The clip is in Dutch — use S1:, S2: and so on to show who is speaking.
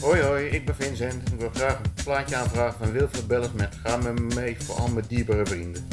S1: Hoi hoi, ik ben Vincent. Ik wil graag een plaatje aanvragen van Wilfred Bellis met Ga me mee voor al mijn dierbare vrienden.